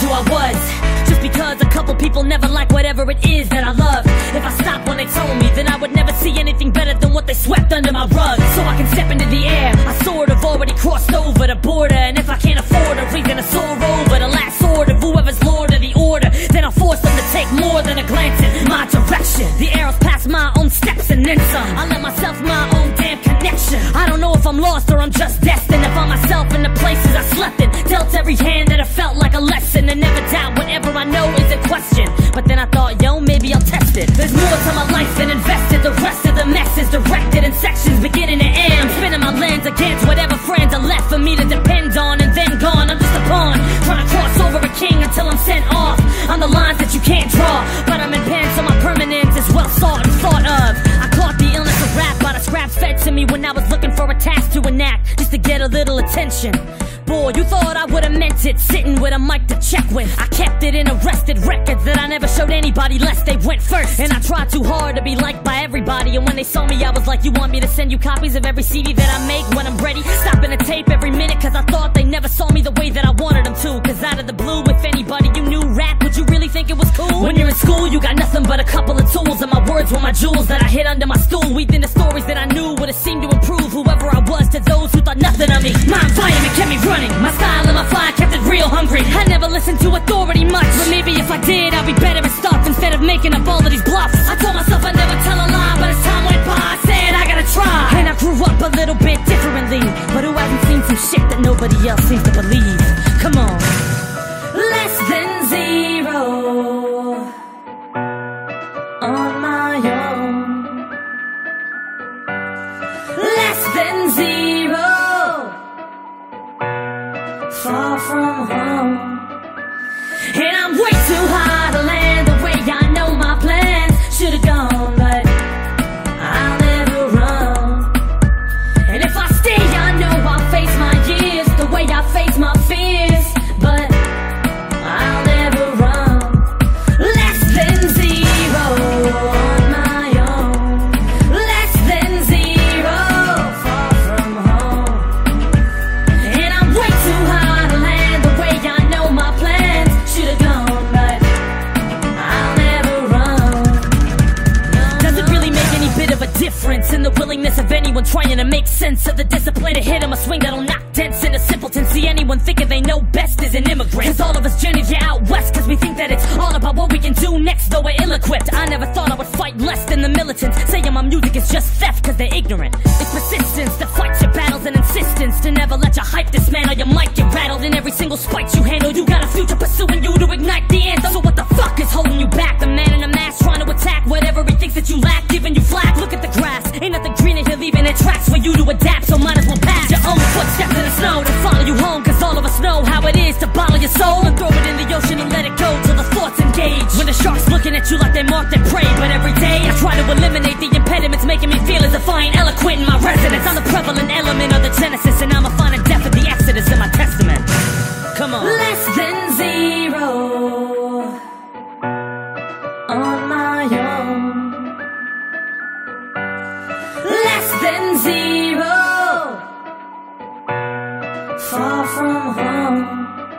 I who I was. Just because a couple people never like whatever it is that I love. If I stop when they told me Then I would never see anything better than what they swept under my rug. So I can step into the air. I sort of already crossed over the border. And if I can't afford a reason to soar over The last sword of whoever's lord of the order. Then I'll force them to take more than a glance in my direction. The arrows past my own steps and then some. I let myself my own damn connection. I don't know if I'm lost or I'm just destined To find myself in the places I slept in. Dealt every hand I felt like a lesson And never doubt whatever I know is a question. But then I thought, yo, maybe I'll test it. There's more to my life than invested. The rest of the mess is directed in sections beginning to end. Spinning my lens against whatever friends are left for me to depend little attention. Boy, you thought I would've meant it Sitting with a mic to check with. I kept it in arrested records That I never showed anybody lest they went first. And I tried too hard to be liked by everybody. And when they saw me I was like You want me to send you copies of every CD that I make when I'm ready? Stopping the tape every minute Cause I thought they never saw me the way that I wanted them to. Cause out of the blue if anybody you knew rap Would you really think it was cool? When you're in school you got nothing but a couple of tools. And my words were my jewels that I hid under my stool. Weaved the stories that I knew would've seemed to improve Whoever I was to those nothing of me. My environment kept me running. My style and my fly kept it real hungry. I never listened to authority much. But maybe if I did I'd be better at stuff Instead of making up all of these bluffs. I told myself I'd never tell a lie But as time went by I said I gotta try. And I grew up a little bit differently But who hasn't seen some shit that nobody else seems to believe? Come on far from home. Anyone trying to make sense of the discipline to hit 'em a swing that'll knock dents a simpleton? See anyone thinking they know best is an immigrant. Cause all of us journeyed you out west, cause we think that it's all about what we can do next, though we're ill equipped. I never thought I would fight less than the militants, saying my music is just theft cause they're ignorant. It's persistence that fights your battles and insistence to never let your hype dismantle your mic get rattled in every single spike you handle. You got a future pursuing you to ignite the anthem. So what the fuck is holding you back? The man in a mask trying to attack whatever he thinks that you lack, giving you flack. Look at the grass, ain't nothing it tracks for you to adapt. So might as well pass your own footsteps in the snow to follow you home. Cause all of us know how it is to bottle your soul and throw it in the ocean and let it go till the thoughts engage. When the shark's looking at you like they marked their prey, but every day I try to eliminate the impediments, making me feel as if I ain't eloquent in my resonance. I'm the prevalent far